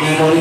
Memori